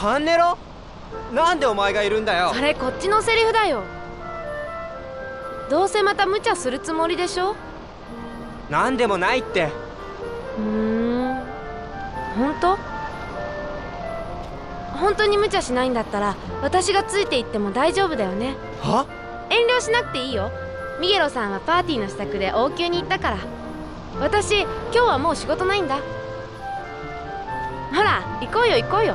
パンネロ？なんでお前がいるんだよ？それこっちのセリフだよ。どうせまた無茶するつもりでしょ？なんでもないって。うーん。本当？本当に無茶しないんだったら私がついていっても大丈夫だよね。は？遠慮しなくていいよ。ミゲロさんはパーティーの支度で王宮に行ったから。私今日はもう仕事ないんだ。ほら行こうよ行こうよ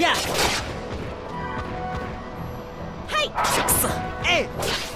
やはい。くそ。えい